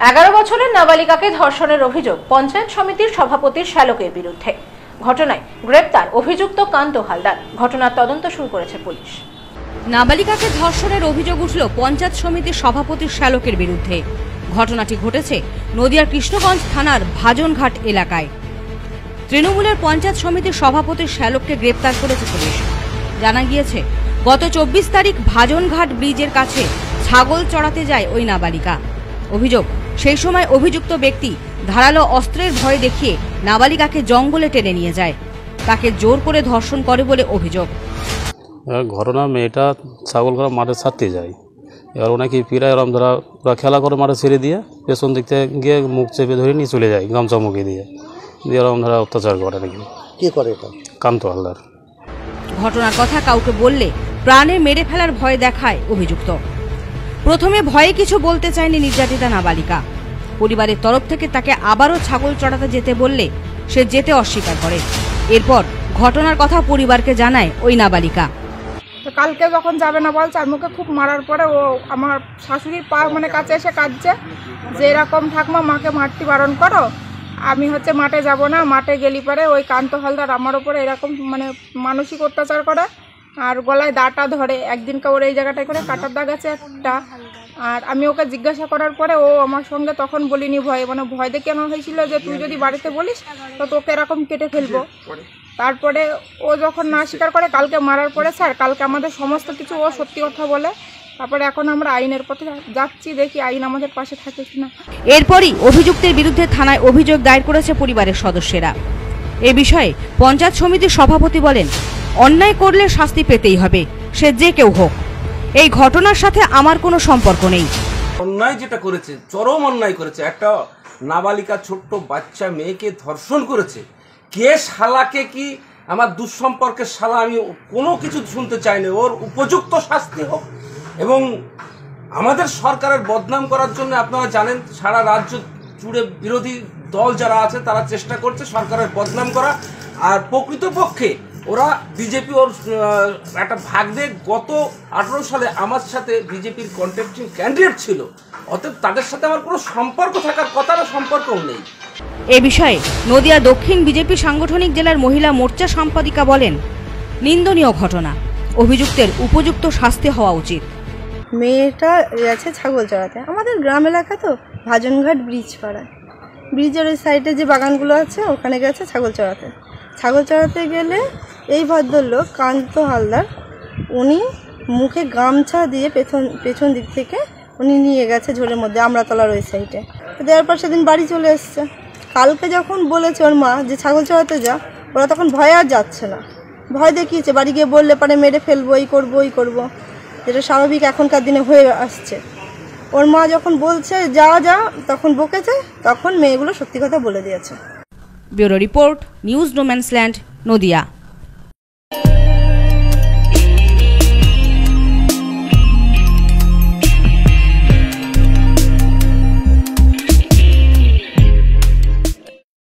এগারো বছরের নাবালিকাকে ধর্ষণের অভিযোগ। পঞ্চায়েত সমিতির সভাপতির শ্যালকের বিরুদ্ধে। ঘটনায় গ্রেপ্তার অভিযুক্ত কান্ত হালদার। ঘটনার তদন্ত শুরু করেছে পুলিশ। নাবালিকাকে ধর্ষণের অভিযোগ উঠল পঞ্চায়েত সমিতির সভাপতির শ্যালকের বিরুদ্ধে। ঘটনাটি ঘটেছে নদিয়ার কৃষ্ণগঞ্জ থানার ভাজনঘাট এলাকায়। তৃণমূলের পঞ্চায়েত সমিতির সভাপতির শ্যালককে গ্রেপ্তার করেছে পুলিশ। জানা গিয়েছে, গত চব্বিশ তারিখ ভাজনঘাট ব্রিজের কাছে ছাগল চড়াতে যায় ওই নাবালিকা। অভিযোগ সেই সময় অভিযুক্ত ব্যক্তি ধারালো অস্ত্রের ভয় দেখিয়ে নাবালিকাকে জঙ্গলে টেনে নিয়ে যায়। তাকে জোর করে ধর্ষণ করে বলে অভিযোগ। ঘটনা মেয়েটা ছাগল করা মাঠে ছাড়তে যায়। এবার ওনাকে পিড়ায় এরম ধরা ওরা খেলা করে মাঠে ছেড়ে দিয়ে পেছন দিক থেকে গিয়ে মুখ চেপে ধরে নিয়ে চলে যায় গামছা মুখে দিয়ে। দিয়ে এরম ধরা অত্যাচার করে নাকি। কে করে এটা? কান্ত হালদার। ঘটনার কথা কাউকে বললে প্রাণে মেরে ফেলার ভয় দেখায় অভিযুক্ত। প্রথমে ভয়ে কিছু বলতে চায়নি নির্যাতিতা নাবালিকা। পরিবারের তরফ থেকে তাকে আবারও ছাগল চড়াতে যেতে বললে সে যেতে অস্বীকার করে। এরপর ঘটনার কথা পরিবারকে জানায় ওই নাবালিকা। তো কালকে যখন যাবে না বলছে আর মুখে খুব মারার পরে ও আমার শাশুড়ির পা মানে কাছে এসে কাঁদছে যে এরকম ঠাকমা, মাকে মারতে বারণ করো, আমি হচ্ছে মাঠে যাব না, মাঠে গেলি পরে ওই কান্ত হালদার আমার ওপরে এরকম মানে মানসিক অত্যাচার করে। আর গলায় দাটা ধরে। একদিনকে ওর এই জায়গাটায় করে কাটার দাগ আছে একটা। আর আমি ওকে জিজ্ঞাসা করার পরে ও আমার সঙ্গে তখন বলিনি ভয়। মানে ভয় দেখে আমার হয়েছিল যে, তুই যদি বাড়িতে বলিস, তো তোকে এরকম কেটে ফেলব। তারপরে ও যখন না স্বীকার করে, কালকে মারার পরে স্যার, কালকে আমাদের সমস্ত কিছু ও সত্যি কথা বলে। তারপরে এখন আমরা আইনের পথে যাচ্ছি, দেখি আইন আমাদের পাশে থাকে কিনা। এরপরই অভিযুক্তের বিরুদ্ধে থানায় অভিযোগ দায়ের করেছে পরিবারের সদস্যরা। এ বিষয়ে পঞ্চায়েত সমিতির সভাপতি বলেন অন্যায় করলে শাস্তি পেতেই হবে, সে যে কেউ হোক। এই ঘটনার সাথে আমার কোনো সম্পর্ক নেই। অন্যায় যেটা করেছে, চরম অন্যায় করেছে, একটা নাবালিকা ছোট্ট বাচ্চা মেয়েকে ধর্ষণ করেছে, কে শালাকে কি আমার দুঃসম্পর্কের শালা আমি কোনো কিছু শুনতে চাই না, ওর উপযুক্ত শাস্তি হোক। এবং আমাদের সরকারের বদনাম করার জন্য আপনারা জানেন, সারা রাজ্য জুড়ে বিরোধী দল যারা আছে, তারা চেষ্টা করছে সরকারের বদনাম করা। আর প্রকৃতপক্ষে ওরা বিজেপি ওর একটা ভাগ ভাগ্নে গত আঠারো সালে আমার সাথে বিজেপির কন্টেস্টিং ক্যান্ডিডেট ছিল। অতএব তাদের সাথে আমার কোনো সম্পর্ক থাকার কথা না সম্পর্কও নেই। এ বিষয়ে নদিয়া দক্ষিণ বিজেপি সাংগঠনিক জেলার মহিলা মোর্চা সম্পাদিকা বলেন নিন্দনীয় ঘটনা। অভিযুক্তের উপযুক্ত শাস্তি হওয়া উচিত। মেয়েটা গেছে ছাগল চড়াতে আমাদের গ্রাম এলাকা তো ভাজনঘাট ব্রিজ পাড়ায় ব্রিজের ওই সাইডে যে বাগানগুলো আছে ওখানে গেছে ছাগল চড়াতে ছাগল চড়াতে গেলে এই ভদ্রলোক কান্ত হালদার, উনি মুখে গামছা দিয়ে পেছন পেছন দিক থেকে উনি নিয়ে গেছে ঝোলের মধ্যে আমরাতলার ওই সাইডে দেওয়ার পর সেদিন বাড়ি চলে এসছে। কালকে যখন বলেছে ওর মা যে, ছাগল চড়াতে যা, ওরা তখন ভয় আর যাচ্ছে না। ভয় দেখিয়েছে, বাড়ি গিয়ে বললে, পারে মেরে ফেলব, এই করব এই করব। যেটা স্বাভাবিক এখনকার দিনে হয়ে আসছে। ওর মা যখন বলছে, যা যা, তখন বকেছে, তখন মেয়েগুলো সত্যি কথা বলে দিয়েছে। Bureau report, news no man's land Nadia.